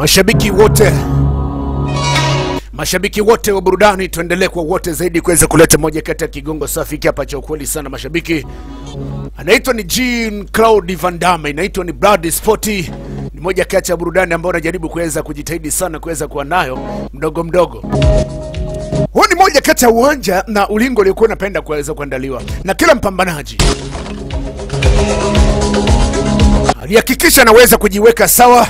Mashabiki wote mashabiki wote wa burudani, tuendelee kwa wote zaidi kuweza kuleta moja kati ya kigongo safi hapa cha ukweli sana. Mashabiki anaitwa ni Jean Claude Van Damme, inaitwa ni Blood Sport. Ni moja kati ya burudani ambayo anajaribu kuweza kujitahidi sana kuweza kuwa nayo mdogo mdogo. Huu ni moja kati ya uwanja na ulingo uliokuwa unapenda kuweza kuandaliwa na kila mpambanaji alihakikisha anaweza kujiweka sawa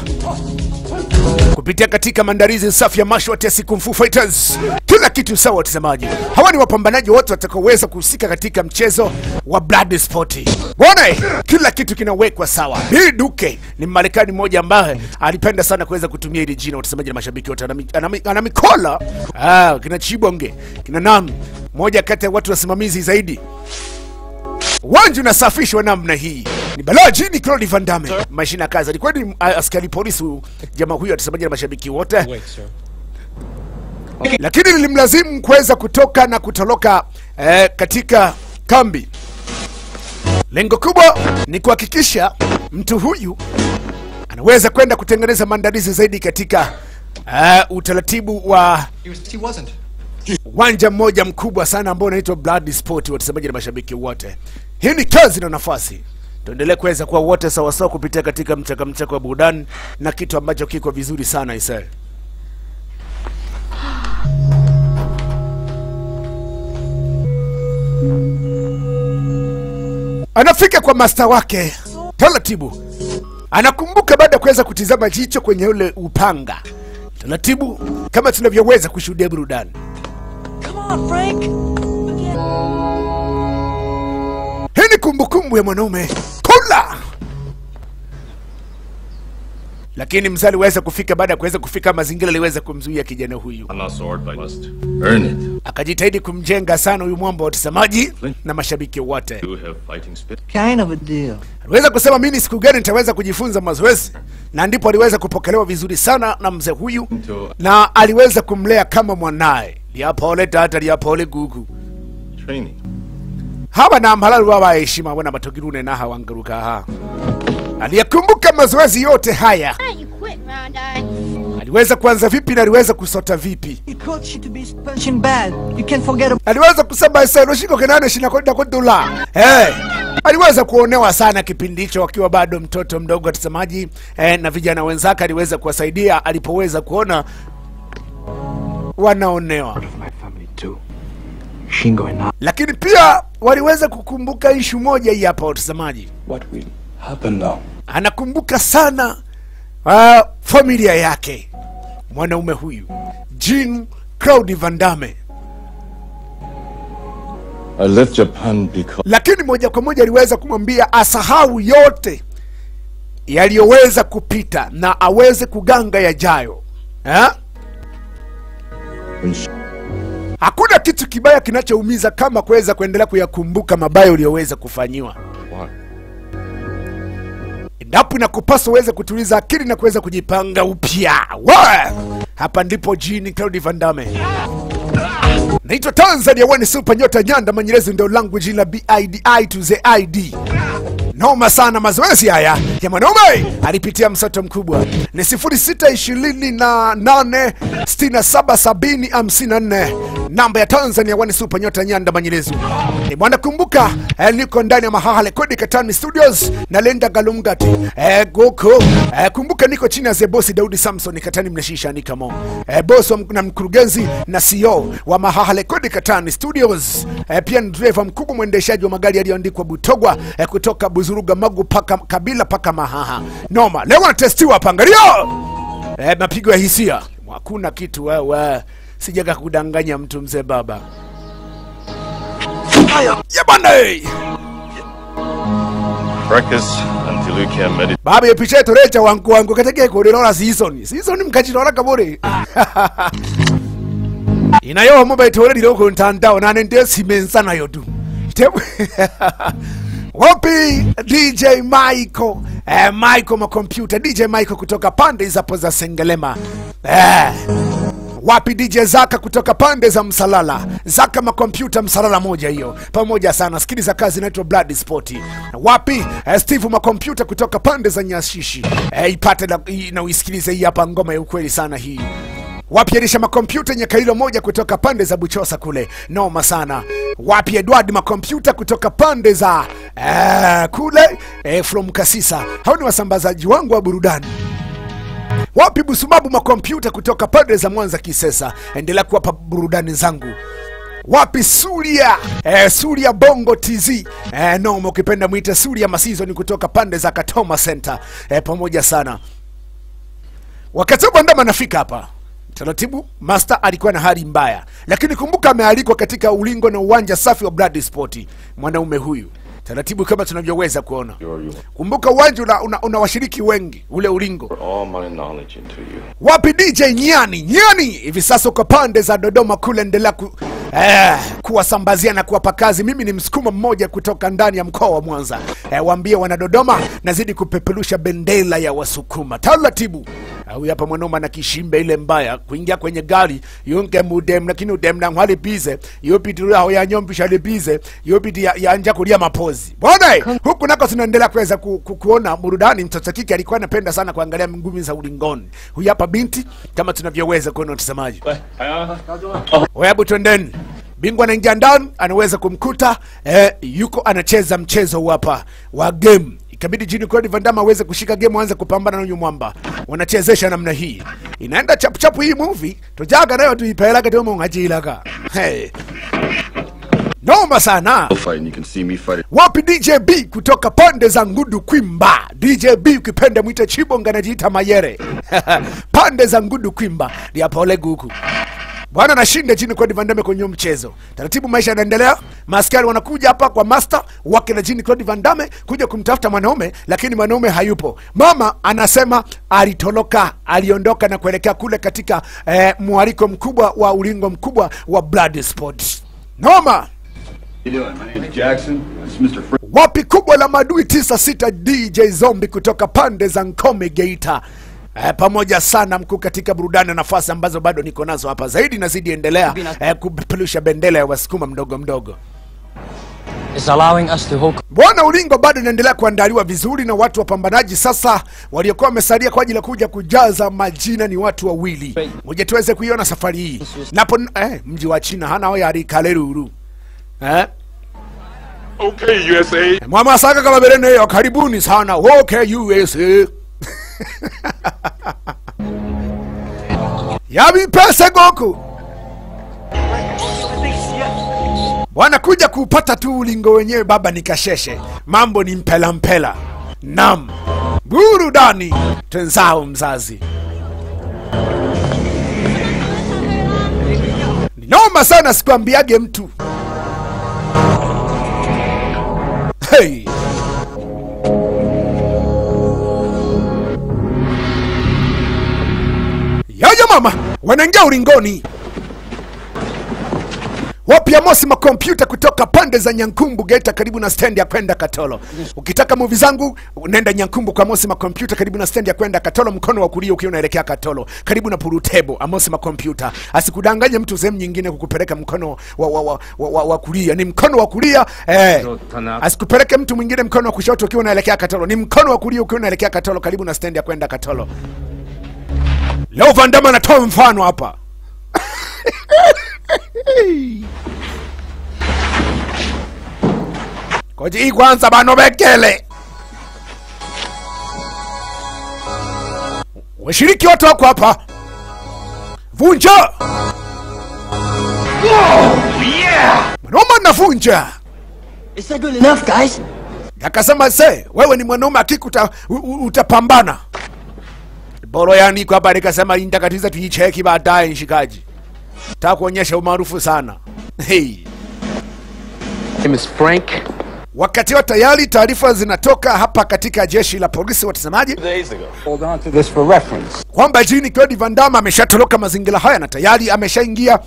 kupitia katika maandalizi safi ya mashwati ya siku mfu fighters. Kila kitu sawa watazamaji. Hawa ni wapambanaji wote watakaoweza kuhusika katika mchezo wa blood sport. Bwana kila kitu kinawekwa sawa. Hii duke ni marekani mmoja ambaye alipenda sana kuweza kutumia hili jina watazamaji na mashabiki wote. Ana mikola. Ah, kina chibonge kina nam. Moja kati ya watu wasimamizi zaidi. Uwanja unasafishwa namna hii ni Balaji ni Claude Van Damme mashina kazi. Alikuwa ni uh, askari polisi huyu jamaa huyu atasemaji na mashabiki wote? Wait, sir. lakini lilimlazimu kuweza kutoka na kutoroka eh, katika kambi. Lengo kubwa ni kuhakikisha mtu huyu anaweza kwenda kutengeneza maandalizi zaidi katika uh, utaratibu wa uwanja mmoja mkubwa sana ambao unaitwa Blood Sport, watazamaji na mashabiki wote. Hii ni kazi na nafasi, tuendelee kuweza kuwa wote sawasawa kupitia katika mchaka mchaka wa burudani na kitu ambacho kiko vizuri sana Isel. Anafika kwa masta wake taratibu, anakumbuka baada ya kuweza kutizama jicho kwenye ule upanga taratibu, kama tunavyoweza kushuhudia burudani. Come on, Frank. Kumbukumbu ya mwanaume kula, lakini mzee aliweza kufika. Baada ya kuweza kufika, mazingira aliweza kumzuia kijana huyu, akajitahidi kumjenga sana huyu mwamba wa watazamaji na mashabiki wote. Kind of. Aliweza kusema mimi ni siku gani nitaweza kujifunza mazoezi, na ndipo aliweza kupokelewa vizuri sana na mzee huyu, na aliweza kumlea kama mwanaye. liapole tata liapole gugu Training. Hawa na mhalalu wawa heshima wana matogirune naha wangaruka ha aliyekumbuka mazoezi yote haya You quit, Rondine. aliweza kuanza vipi na aliweza kusota vipi He coached you to be punching bad. You can't forget aliweza kusema senoshiko kenane shinakwenda kudula hey. aliweza kuonewa sana kipindi hicho akiwa bado mtoto mdogo atazamaji eh, na vijana wenzake aliweza kuwasaidia alipoweza kuona wanaonewa Shingo ina. Lakini pia waliweza kukumbuka ishu moja hii hapa watazamaji What will happen now? anakumbuka sana uh, familia yake mwanaume huyu Jean Claude Van Damme, I left Japan because lakini moja kwa moja aliweza kumwambia asahau yote yaliyoweza kupita na aweze kuganga yajayo eh? Hakuna kitu kibaya kinachoumiza kama kuweza kuendelea kuyakumbuka mabaya uliyoweza kufanyiwa. ndapo endapo inakupasa uweze kutuliza akili na kuweza kujipanga upya. Hapa ndipo jini Claudi Vandame. Naitwa Tanzania One Super Nyota Nyanda Manyerezi, ndio langu jina BIDI to the ID. Noma sana mazoezi haya ya mwanaume, alipitia msoto mkubwa. Ni 0628677054 namba ya Tanzania wani Super Nyota Nyanda manyelezu Ni mwana kumbuka, eh, niko ndani ya Mahaha Rekodi Katani Studios na Lenda Galungati. Eh, Goko eh, kumbuka niko chini ya Zebosi Daudi Samson Katani mnashisha nikamo eh, boss na mkurugenzi na CEO wa Mahaha Rekodi Katani Studios. Eh, pia ni driver mkubwa mwendeshaji wa magari yaliyoandikwa Butogwa eh, kutoka Buzuruga Magu paka Kabila paka Mahaha. Noma, leo anatestiwa hapa, angalia! Eh, mapigo ya hisia. Hakuna kitu wewe, sijaga kudanganya mtu mzee baba. Ya bana hey. Practice until you can meditate. baba yepicha torecha wangu wangu kateke kurirora season. Season mkachirora kabore inayo tore lilo ku ntandao nane ndio simensa nayo tu. Te- wapi dj michael. Eh, michael makompyuta dj michael kutoka pande hizo za sengelema eh, Wapi DJ Zaka kutoka pande za Msalala, Zaka makompyuta Msalala moja hiyo, pamoja sana. Sikiliza kazi inaitwa Blood Sport. Wapi eh, Steve makompyuta kutoka pande za Nyashishi, eh, ipate na, na uisikilize hii hapa, ngoma ya ukweli sana hii wapi Elisha makompyuta Nyakailo moja kutoka pande za Buchosa kule, noma sana. Wapi Edward makompyuta kutoka pande za eh, kule eh, from Kasisa. Hao ni wasambazaji wangu wa burudani. Wapi Busumabu makompyuta kutoka pande za Mwanza Kisesa, endelea kuwapa burudani zangu. Wapi Suria? Eh, Suria Bongo TZ eh, noma, ukipenda mwite Suria Masizoni kutoka pande za Katoma Center. Eh, pamoja sana. Wakati huu Bandama hapa taratibu, Master alikuwa na hali mbaya, lakini kumbuka amealikwa katika ulingo na uwanja safi wa Blood Sport. Mwanaume huyu taratibu, kama tunavyoweza kuona, kumbuka uwanja una, una, una washiriki wengi ule ulingo. Wapi DJ Nyani? Nyani hivi sasa uko pande za Dodoma kule, endelea ku, eh, kuwasambazia na kuwapa kazi. Mimi ni msukuma mmoja kutoka ndani ya mkoa wa Mwanza. E, waambie wana Dodoma, nazidi kupeperusha bendera ya Wasukuma. Taratibu. Ah, Huyu hapa mwanaume ana kishimbe ile mbaya kuingia kwenye gari yonke mudem lakini udem na ngwali bize yopiti yao ya nyombi shali bize yopiti ya, ya anja kulia mapozi. Bwana eh, huku nako tunaendelea kuweza ku, ku, kuona burudani. Mtoto kike alikuwa anapenda sana kuangalia ngumi za ulingoni. Huyu hapa binti kama tunavyoweza kuona mtazamaji. Hebu twendeni bingwa anaingia ndani anaweza kumkuta eh, yuko anacheza mchezo hapa wa game. Ikabidi jini Claude Van Damme aweze kushika game aanze kupambana na huyu mwamba. Wanachezesha namna hii. Inaenda chapu chapu hii movie tojaga nayo tuipeleka tomo ngajilaka hey. noma sana. Wapi DJB kutoka pande za Ngudu Kwimba. DJB ukipenda mwite Chibonga anajiita Mayere. Pande za Ngudu Kwimba ni hapa Ole Guku bwana anashinda jini Claude Van Damme kwenye mchezo. Taratibu maisha yanaendelea, maaskari wanakuja hapa kwa master wake na jini Claude Van Damme kuja kumtafuta mwanaume, lakini mwanaume hayupo. Mama anasema alitoroka, aliondoka na kuelekea kule katika eh, mwaliko mkubwa wa ulingo mkubwa wa Blood Sport. Noma wapi kubwa la madui 96 DJ Zombi kutoka pande za Nkome Geita. Eh, pamoja sana mkuu katika burudani na nafasi ambazo bado niko nazo hapa zaidi nazidi endelea eh, kupeperusha bendera ya wasukuma mdogo mdogo is allowing us to hold Bwana Ulingo bado inaendelea kuandaliwa vizuri na watu wapambanaji sasa waliokuwa wamesalia kwa ajili ya kuja kujaza majina ni watu wawili. Ngoja tuweze kuiona safari hii. Napo eh, mji wa China hana hoya ari Kaleruru. Eh? Okay, USA. Mama saka kama berene yo karibuni sana. Okay USA. Yabi pesa Goku. Bwana kuja kupata tu ulingo wenyewe baba nikasheshe. Mambo ni mpela mpela. Nam. Burudani. Tenzao mzazi. Ni Noma sana sikuambiage mtu. Hey. Mama, wanaingia ulingoni. Wapya Mosi makompyuta kutoka pande za Nyankumbu Geita, karibu na stendi ya kwenda Katolo. Ukitaka muvi zangu nenda Nyankumbu kwa Mosi makompyuta, karibu na stendi ya kwenda Katolo, mkono wa kulia ukiwa unaelekea Katolo, karibu na Purutebo. Amosi makompyuta, asikudanganye mtu sehemu nyingine kukupeleka mkono wa, wa, wa, wa, wa, wa kulia. Ni mkono wa kulia eh, asikupeleke mtu mwingine mkono wa kushoto ukiwa unaelekea Katolo. Ni mkono wa kulia ukiwa unaelekea Katolo, karibu na stendi ya kwenda Katolo. Leo Van Damme anatoa mfano hapa. Koji hii kwanza bano bekele. Washiriki wote wako hapa. Vunja. Mwanaume anavunja. That good enough, guys? Akasema se, wewe ni mwanaume akikuta utapambana. Boro yaandikwa kwa hapa nikasema nitakatiza tuicheki baadaye nshikaji. Nataka kuonyesha umaarufu sana. Hey. name is Frank. Wakati wa tayari taarifa zinatoka hapa katika jeshi la polisi, watazamaji, Days ago. Hold on to this for reference. kwamba Jean Claude Van Damme ameshatoroka mazingira haya na tayari ameshaingia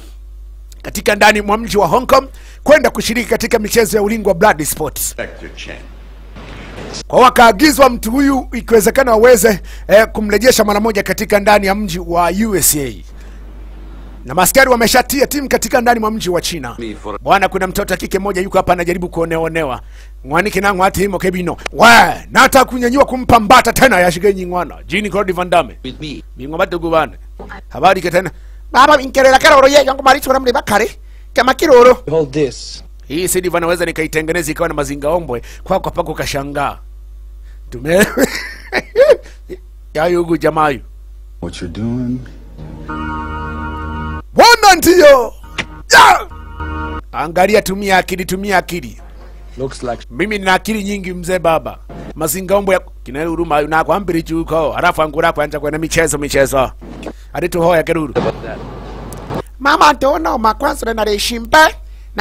katika ndani mwa mji wa Hong Kong kwenda kushiriki katika michezo ya ulingo wa Blood Sports. Kwa wakaagizwa mtu huyu ikiwezekana waweze eh, kumrejesha mara moja katika ndani ya mji wa USA. na maskari wameshatia timu katika ndani mwa mji wa China. Bwana, kuna mtoto kike mmoja yuko hapa anajaribu kuoneonewa mwanike na ngwati himo kebino we nata kunyanyua kumpa mbata tena yashigenyi nyingwana jini Claude Van Damme With me. bingwa batugu bane habari ke tena baba inkerera karoro ye yangu maricho namle bakare kare kama kiroro Hold this. Hii sidi vana naweza nikaitengeneza ikawa na mazinga ombwe kwa kwa pako kashangaa tume yayugu jamayu What you doing? bwana ndiyo ya! angalia tumia akili tumia akili. Looks like mimi nina akili nyingi mzee baba. Mazinga ombwe kinali huruma nakwambiri juko halafu angura kwanja kwena michezo michezo. Adituhoya keruru mama ntonoma kwanza narishimbe na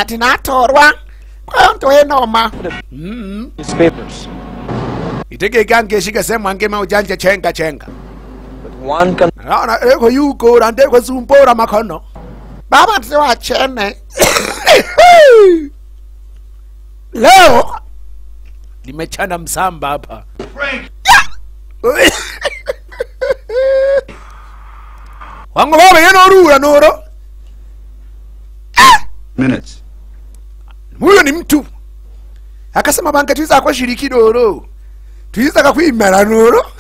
tinatorwa. Kwayo ntoenoma his papers. itegekangeshika sehemu angema ujanja chenga chenga. Can naona eko yuko randeko zumbora makono. Baba tiwachene leo limechana msamba hapa. Wangu baba yenorura noro Minutes. huyo ni mtu. Akasema bange kwa shiriki doro. Twiza kwimera noro.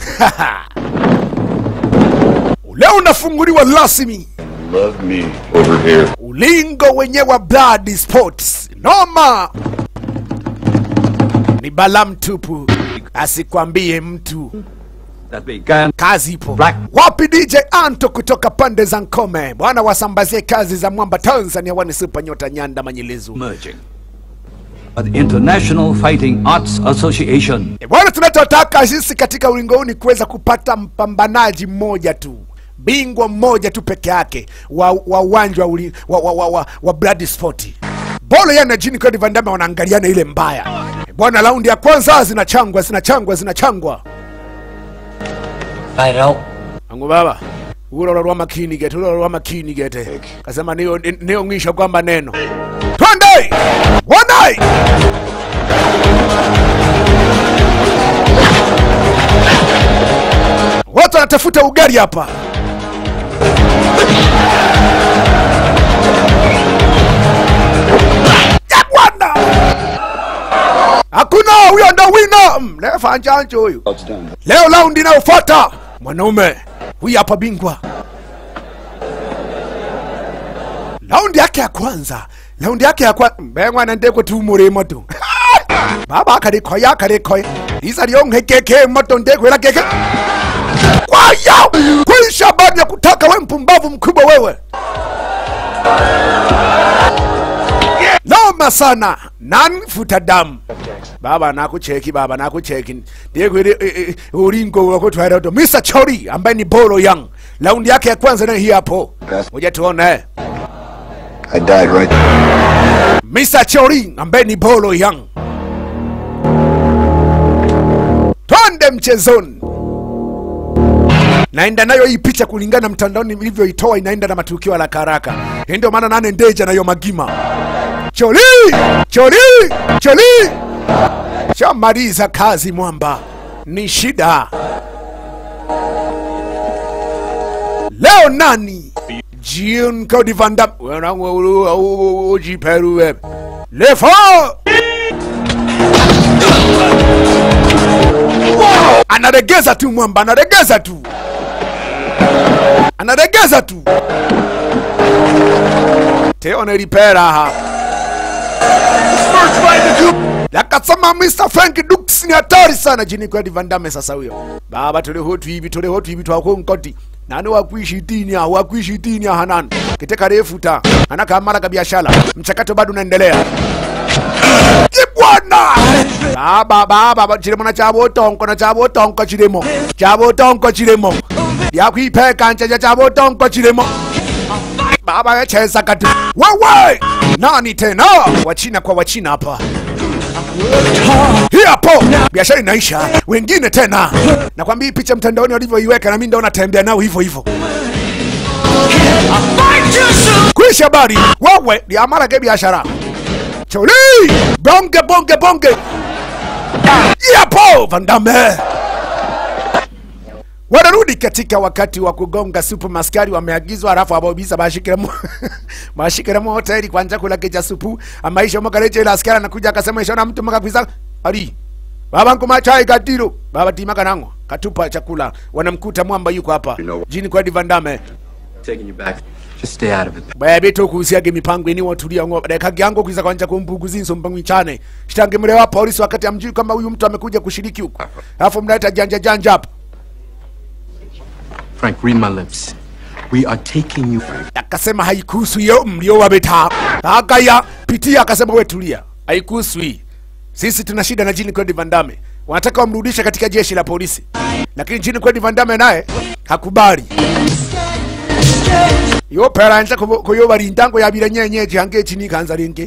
Leo unafunguliwa rasmi. Love me over here. ulingo wenye wa blood sports. Noma. Ni bala mtupu. Asikwambie mtu that began kazi ipo. Black. wapi dj anto kutoka pande za nkome? Bwana wasambazie kazi za mwamba tanzania wani super nyota nyanda manyelezu merging. The International Fighting Arts Association. E bwana tunachotaka sisi katika ulingo huu ni kuweza kupata mpambanaji mmoja tu. Bingwa mmoja tu peke yake wa wa uwanja wa, wa, wa, wa, wa, wa blood sport. Bolo yana jini kwa Van Damme wanaangaliana ile mbaya. E bwana raundi ya kwanza zinachangwa zinachangwa zinachangwa Fight angu baba ulolo lwa makini gete ulolo lwa makini gete. Kasema niyo niyo ng'isha kwamba neno. Twende wanai! Watu wanatafuta ugali hapa. Hakuna huyo ndo wina Mm, lefa njanjo huyu leo raundi inayofuata mwanaume huyu hapa bingwa. Raundi yake ya kwanza raundi yake ya kwanza mbengwa na ndeko tu murimo tu baba akarikoya akarikoya liza lyonkekeke moto ndekwela keke. Kwaya! Kuisha baada ya kutaka we mpumbavu mkubwa wewe noma sana. Nani? Futa damu. Baba nakucheki baba nakucheki. Ndekwele ulingo wakutwara to Mr. Chori ambaye ni Bolo Young. Raundi yake ya kwanza nayo hii hapo. Moja tuone. I died right Mr. Chori ambaye ni Bolo Young. Twende mchezoni. Naenda nayo hii picha kulingana mtandaoni ilivyoitoa inaenda na matukio haraka haraka. Ndio maana nane ndeja nayo magima chori choli! Choli, shamaliza kazi mwamba. Ni shida. Leo nani? Jean Claude Van Damme. Wanangu ujiperu wewe lefo! Anaregeza tu mwamba anaregeza tu. Anaregeza tu. Teone ripera ha yakasema Mr. Frank Dux ni hatari sana jini kwa Van sasa huyo. Baba tole hotu hivi tole hotu hivi twako nkoti. Nani wakuishi tini au wakuishi tini ya Hanan. Kiteka refu ta. Anaka mara ka biashara. Mchakato bado unaendelea. Kibwana. Baba baba chilemo na chabo tonko na chabo tonko chilemo. Chabo tonko chilemo. Yakuipeka nchaja chabo tonko chilemo. Baba ya chesa kati. Wewe! Nani tena? Wachina kwa wachina hapa. Hii hapo. Biashara inaisha. Wengine tena. Nakwambia hii picha mtandaoni walivyoiweka na mimi ndo natembea nao hivyo hivyo. Kuisha habari. Wewe liamarage biashara. Choli! Bonge bonge bonge. Hii hapo. Vandame wanarudi katika wakati wa kugonga supu. Maskari wameagizwa alafu abobisa bashikira mu hoteli kwanja kula keja supu amaisha makareje ila askari anakuja akasema ishona mtu makakwiza ali baba nkuma chai katiro baba tima kanango katupa chakula. Wanamkuta mwamba yuko hapa. Jini kwa divandame Taking you back. Just stay out of it. babe tokusiage mipango ini watulia ngo. Dakika yango kuiza kwanja kumbuguzi nso mpango chane shitange mlewa polisi wakati amjui kama huyu mtu amekuja kushiriki huko. Alafu mnaita janja janja hapa Frank, read my lips. We are taking you. akasema haikuhusu hiyo mlio wa beta akaya pitia akasema wewe tulia. Haikuhusu hii. Sisi tuna shida na jini Claude Van Damme. Wanataka wamrudishe katika jeshi la polisi. Lakini jini Claude Van Damme naye hakubali. Yo peranja kuyo barindango yabira nyenyeje hange chini kanza lingi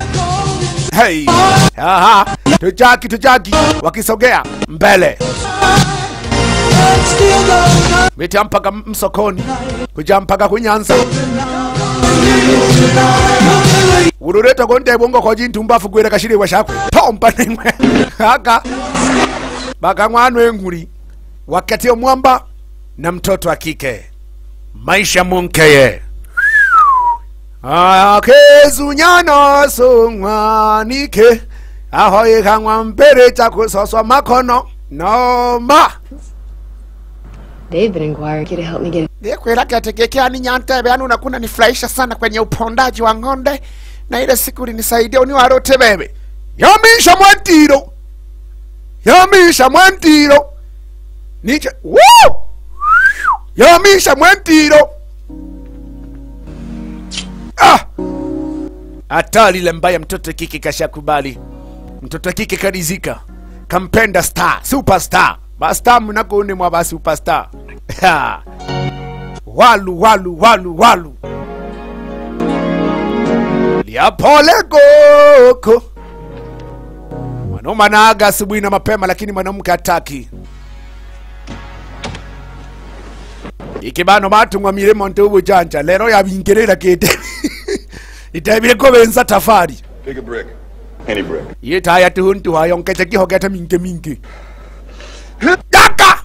hey aha tujaki tujaki wakisogea mbele Vita mpaka msokoni kuja mpaka kunyanza. Urureta jintu mbafu gwera kashiriwa shakwe pompa nimwe haka. Baka mwana wenguri wakati ya mwamba na mtoto wa kike. Maisha munkeye. Akezunyana song'wanike ahoyekang'wa mbere chakusoswa makono. Noma They've been inquiring to help get Nikwira katekekea ni nyantebe yani unakuna nifurahisha sana kwenye upondaji wa ng'ombe na ile siku ulinisaidia uniwarote bebe yamisha mwantiro yamisha mwantiro niche Woo! yamisha mwantiro ah! hata lile mbaya mtoto kike kashakubali. Mtoto kike karizika kampenda star superstar basta mnakone mwa basi superstar. Walu walu walu walu. Liapole goko. Mwanaume anaaga asubuhi na mapema lakini mwanamke hataki. Ikibano matungwa mirimo nte ubujanja lero yabingerera kete. Itabire ko benza tafari. Take a break. Any break. Yeta ya tuhuntu hayonkeche kihogete mingi mingi yaka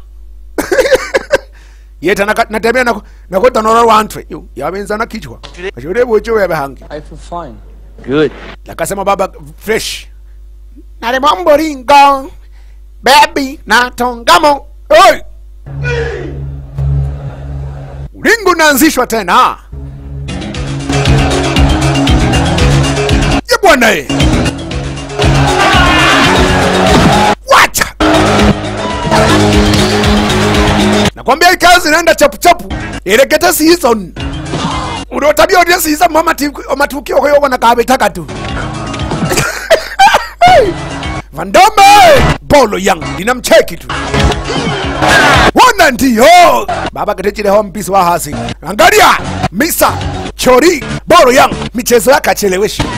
yeta na natembea nako- nakotanora wantwe Yo, yabenza na kichwa ashore bocho webe hangi I feel fine. Good. akasema baba fresh nalimombo ringo na tongamo. Oi! ulingo naanzishwa tena ye bwana nakwambia hii kazi inaenda chapuchapu irekete season. Unotabia odia siisa matukio kwa hiyo wana kaabitaka tu. Vandome bolo yangu linamcheki tu. Wana ndiyo baba katechile home peace wa hasi angalia! Misa chori bolo yangu michezo yake acheleweshi.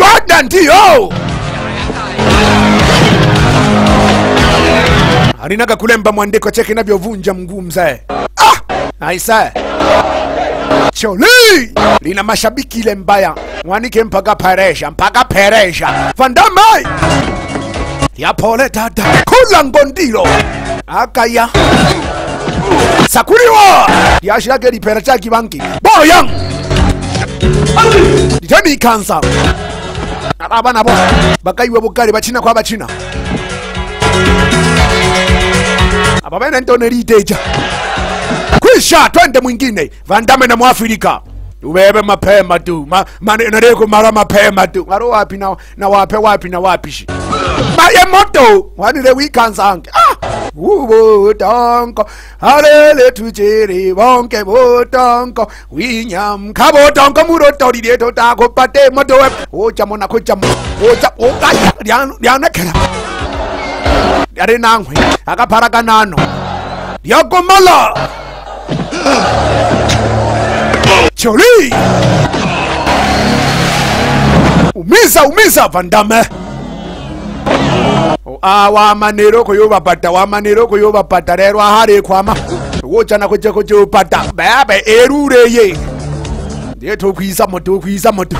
Wana ndiyo alinaga kulemba mwandiko cheki inavyovunja mguu mzee ah, naisa choli! Lina mashabiki ile mbaya. Mwanike mpaka peresha mpaka peresha. Vandamai! Ya pole dada. Kula ngondilo. Akaya. Sakuriwa yashirage lipera cha kibanki boya litemi kansa. Abana nabo bakaiwe bukali bachina kwa bachina aba bene ntone liteja kwisha twende mwingine. Vandame na mwafrika. Ubebe mapema tu. Nareko mara mapema tu. Aro wapi na, na wape wapi na wapi shi? Maye moto. Wanile wikanzange ah! ubotonko alele tujere bonke botonko winyamka botonko murotorire totakopate motowe ojamona kojamo oja ogaya lyanekera lyari nangwe akaparaka nano lyakomala choli! Umiza umiza vandame. Awamanero kuyobapata wamanero kuyobapata rero ahari kwama. Wochana kuche kuchopata bebe erureye ndiye tokwisa moto okwisa moto.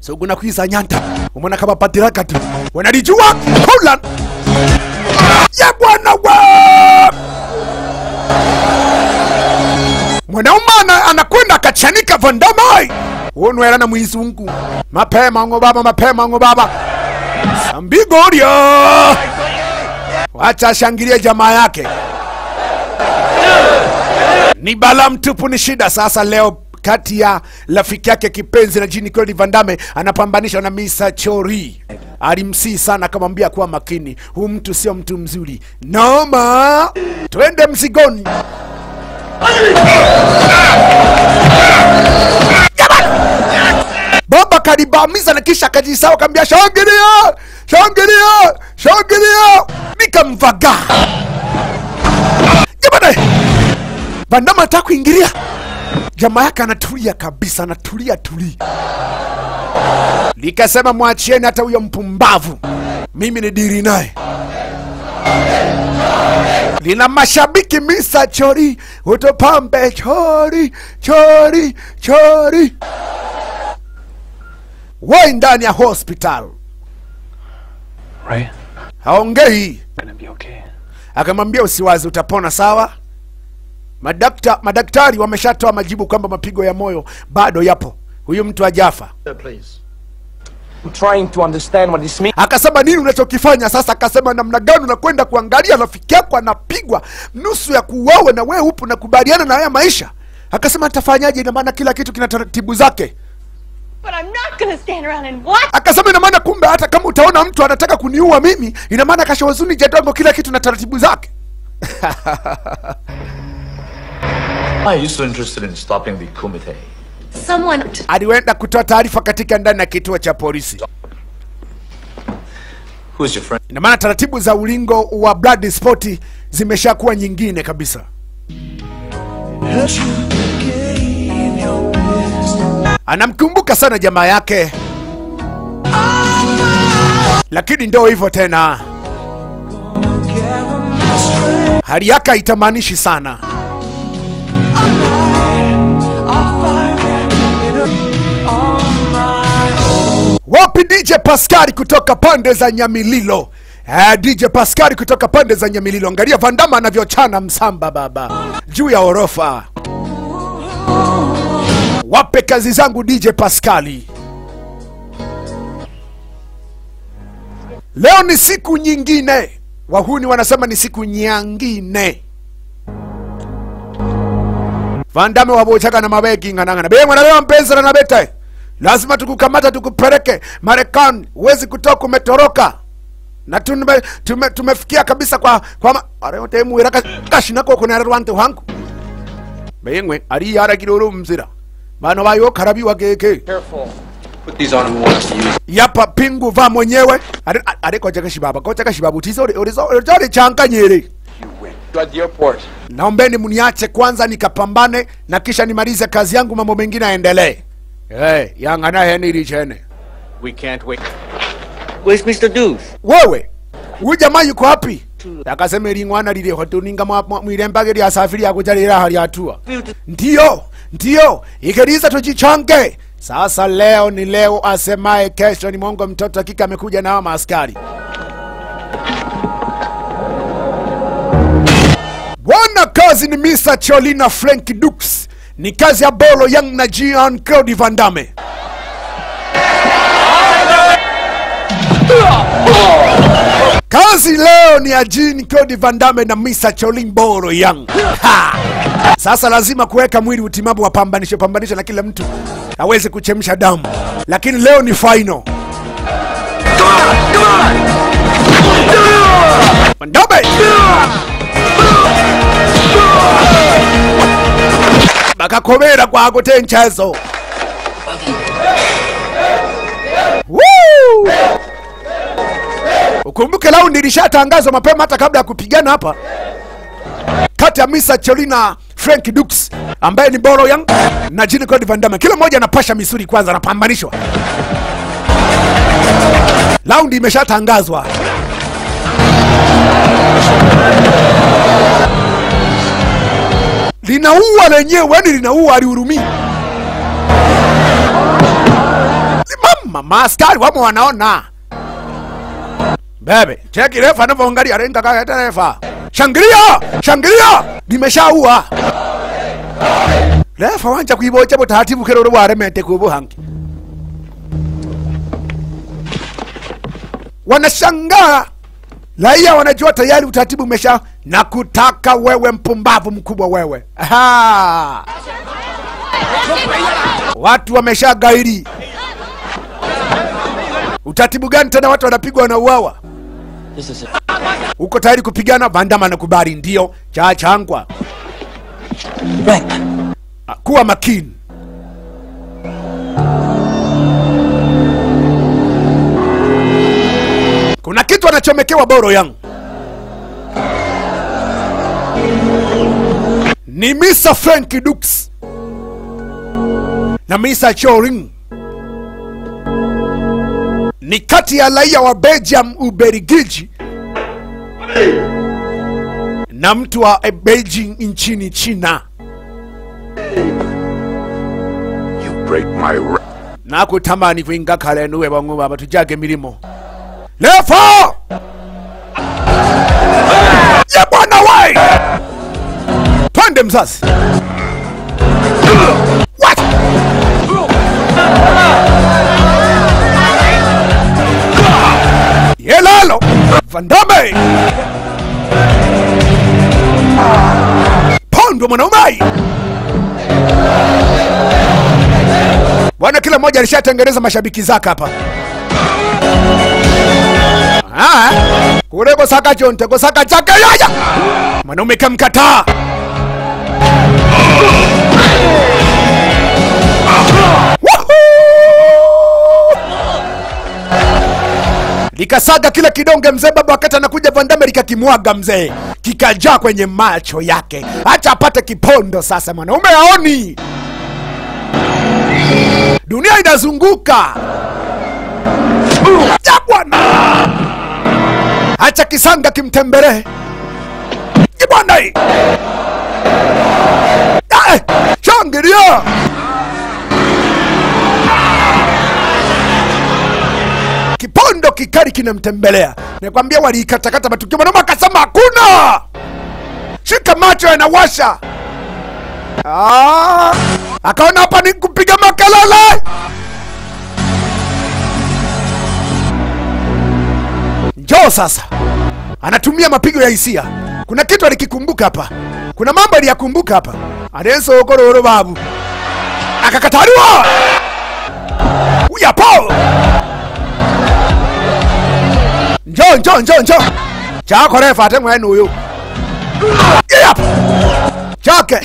Sokuna kwisa nyanta. Umona kabapatira katu. Wanalijua kula ya bwana we mwanaume ana- anakwenda akachanika vandamai. Unwera na mwizungu mapema ngo baba mapema ngo baba. Sambigoria wacha ashangilie jamaa yake. Ni bala mtupu ni shida. Sasa leo kati ya rafiki yake kipenzi na jini Claude Van Damme anapambanishwa na Misa Chori. Alimsii sana akamwambia kuwa makini, huu mtu sio mtu mzuri. Noma, twende mzigoni. Baba kalibamiza na kisha akajisahau, akamwambia shangilia, shangilia, shangilia, nikamvaga. Van Damme anataka kuingilia jamaa yake anatulia kabisa, anatulia tuli. Likasema mwachieni hata huyo mpumbavu, mimi ni diri naye. Lina mashabiki misa chori, utopambe chori, chori, chori. Wai ndani ya hospital Right? haongei, Gonna be okay. akamwambia usiwazi, utapona sawa. Madakta, madaktari wameshatoa majibu kwamba mapigo ya moyo bado yapo, huyu mtu hajafa. I'm trying to understand what this means. Akasema nini unachokifanya sasa? Akasema namna gani unakwenda kuangalia rafiki yako anapigwa nusu ya kuuawa na wewe upo nakubaliana na haya maisha? Akasema atafanyaje Ina maana kila kitu kina taratibu zake. But I'm not gonna stand around and watch. Akasema ina maana kumbe hata kama utaona mtu anataka kuniua mimi, ina maana kashawazuni jadongo, kila kitu na taratibu zake. Why are you so interested in stopping the Kumite? Someone. Aliwenda kutoa taarifa katika ndani ya kituo cha polisi. Who's your friend? Ina maana taratibu za ulingo wa blood sport zimeshakuwa nyingine kabisa. Anamkumbuka sana jamaa yake, lakini ndo hivyo tena, hali yake haitamanishi sana. Wapi DJ Paskari kutoka pande za Nyamililo? Eh, DJ Paskari kutoka pande za Nyamililo. Angalia Vandama anavyochana msamba baba juu ya orofa. Wape kazi zangu DJ Paskali. Leo ni siku nyingine, wahuni wanasema ni siku nyangine. Vandame wabochaka na mabegi ng'anang'ana bengwa nalewa mpenzi na nabete lazima tukukamata tukupeleke Marekani, huwezi kutoka, umetoroka na tume, tume, tumefikia kabisa kwa kwa kashinako rwante wangu. Ari bano bayo yapa pingu va mwenyewe. Utizo changanyere naombeni mniache kwanza nikapambane na kisha nimalize kazi yangu, mambo mengine yaendelee. Hey, yang'ana heni ilichene We can't wait. Where's Mr. Deuce? wewe huyu jamaa yuko wapi? akasema iling'wana liliho tuninga mwa- mwa- mwilembage lya safiri yakuja hali atua. ndiyo ndiyo Ikeriza tujichange sasa leo ni leo asemaye kesho ni mongo mtoto hakika amekuja na hawa maaskari bwana kazi ni Mr. cholina frank dux ni kazi ya bolo Young na jean claude van damme kazi leo ni ya Jean Claude Van Damme na Misa Cholin Bolo Young. Ha! Sasa lazima kuweka mwili utimamu wapambanishe pambanishe na kila mtu aweze kuchemsha damu, lakini leo ni final. Van Damme! Bakakomera kwako tenchezo Woo! Ukumbuke laundi ilishatangazwa mapema hata kabla ya kupigana hapa kati ya Misa Cholina Frank Dux ambaye ni Boro Young na jini kodi Van Damme. Kila mmoja anapasha misuri kwanza, anapambanishwa. laundi imeshatangazwa. Linaua lenyewe, yani linaua, alihurumii. Mama, maaskari wamo wanaona. Bebe cheki refa anavyoangalia renga kaka refa. Shangilia shangilia nimeshaua. Refa wanja kuibocha butaratibu keroro waremete kubuhangi wanashangaa raia wanajua tayari utaratibu umesha na kutaka wewe mpumbavu mkubwa wewe. Aha. watu wamesha gairi utaratibu gani tena watu wanapigwa wanauawa uko tayari kupigana? Vandama nakubali ndio. Cha changwa. Ah, kuwa makini. Kuna kitu anachomekewa boro yangu ni Mr. frank dux na Mr. choring. Ni kati ya raia wa belgium uberigiji na mtu wa beijing nchini china. You Break my r- nakutamani kuinga kale nuwe bamwe baba tujage milimo. Lefo twende mzazi. Yelalo. Vandame. Pondo mwanaumai. bwana kila mmoja alishatengeneza mashabiki zake hapa. Ah, kule gosaka chonte gosaka chake yaya mwanaume kamkataa! Likasaga kile kidonge mzee baba wakati anakuja vandame likakimwaga mzee kikajaa kwenye macho yake. Hacha apate kipondo sasa mwanaume aoni dunia inazunguka. Bwana! Hacha kisanga kimtembelee. Bwana hii Eh, shangilia. Kipondo kikali kinamtembelea. Nakwambia waliikatakata matukio mwanaume akasema hakuna. Shika macho yanawasha. Ah, akaona hapa ni kupiga makelele. Njoo sasa. Anatumia mapigo ya hisia kuna kitu alikikumbuka hapa. Kuna mambo aliyakumbuka hapa. Adensokororo babu akakataliwa uyapo njo njo njo njo chako efate ate mwene uyu yap chake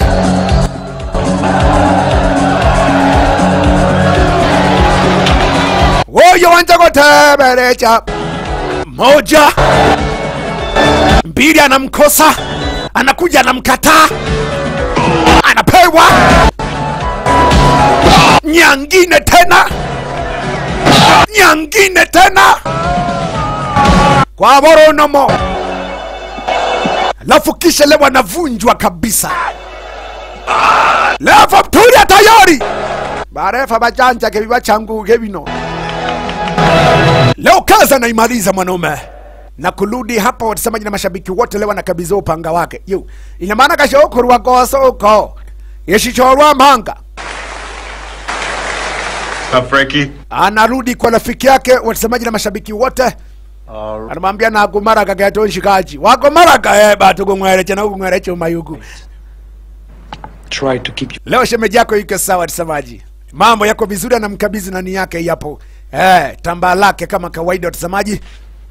woyo wanja kuteberecha moja mbili anamkosa anakuja anamkataa anapewa. Nyangine tena nyangine tena. Kwa boronomo alafu kisha leo anavunjwa kabisa. Lefa mtulia tayari. Barefa bajanja kebibachanguke kebino. Leo kaza naimaliza mwanaume na kurudi hapa watazamaji na mashabiki wote leo anakabidhiwa upanga wake. Yu ina maana kashokurwa goso uko yeshichorwa manga Frankie? anarudi kwa rafiki yake watazamaji na mashabiki wote. Anamwambia nagumaraga gatonshikaji wagomaraga e batugumwereche naugumwereche umayugu Try to keep you. leo shemeji yako yuko sawa watazamaji. Mambo yako vizuri anamkabidhi nani yake yapo. Eh, tambaa lake kama kawaida watazamaji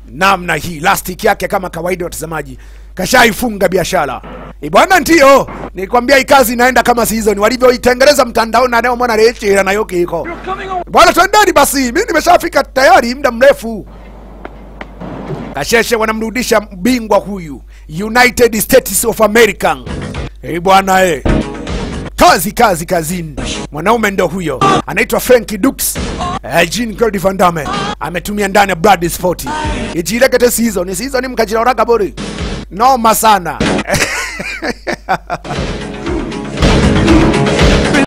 namna hii Lastiki yake kama kawaida watazamaji. Kashaifunga biashara. Eh, bwana ndio. Nikwambia hii kazi inaenda kama season. Walivyoitengeneza mtandaoni rechi ila nayo kiko bwana twendeni basi. Mimi nimeshafika tayari muda mrefu. Kasheshe wanamrudisha bingwa huyu united states of america. Eh, bwana eh. Kazi kazi kazini. Mwanaume ndo huyo. Anaitwa frank dux uh, jean claude van damme. Ametumia ndani ya blood sport ichirekete season season mkachilaoraga bori noma sana